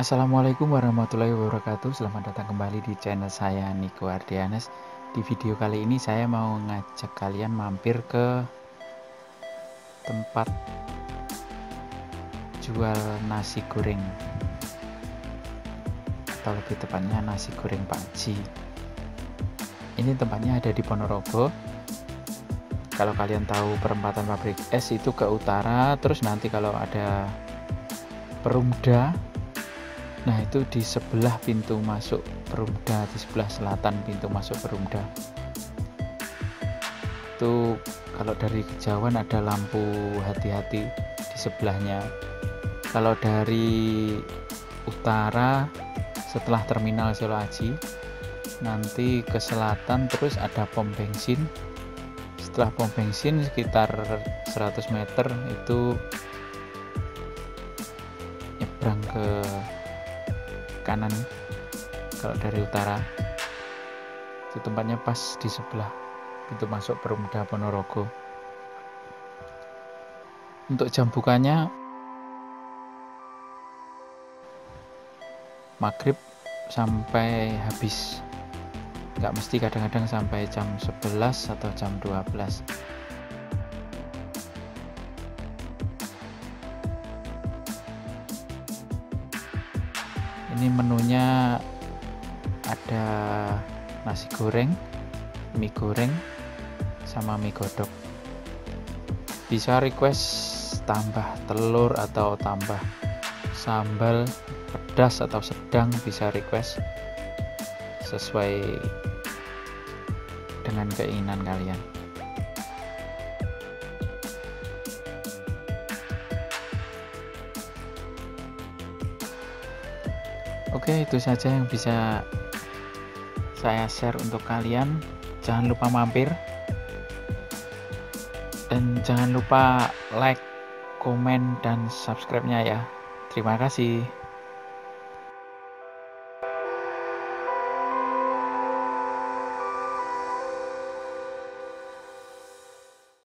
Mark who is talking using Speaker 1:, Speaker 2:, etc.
Speaker 1: Assalamualaikum warahmatullahi wabarakatuh. Selamat datang kembali di channel saya Niko Ardianes. Di video kali ini saya mau ngajak kalian mampir ke Tempat Jual nasi goreng. Atau lebih tepatnya nasi goreng Pak Ji Ini tempatnya ada di Ponorogo. Kalau kalian tahu perempatan pabrik es itu ke utara Terus nanti kalau ada Perumda Nah itu di sebelah pintu masuk Perumda di sebelah selatan pintu masuk Perumda. Itu kalau dari kejauhan ada lampu hati-hati di sebelahnya. Kalau dari utara setelah terminal Solo Aji nanti ke selatan terus ada pom bensin. Setelah pom bensin sekitar 100 meter itu nyebrang ke kanan kalau dari utara. Itu tempatnya pas di sebelah pintu masuk Perumda Ponorogo. Untuk jam bukanya maghrib sampai habis. Nggak mesti kadang-kadang sampai jam 11 atau jam 12 ini menunya ada nasi goreng mie goreng sama mie godok. Bisa request tambah telur atau tambah sambal pedas atau sedang bisa request sesuai dengan keinginan kalian Oke, itu saja yang bisa saya share untuk kalian. Jangan lupa mampir, dan jangan lupa like, komen, dan subscribe-nya ya. Terima kasih.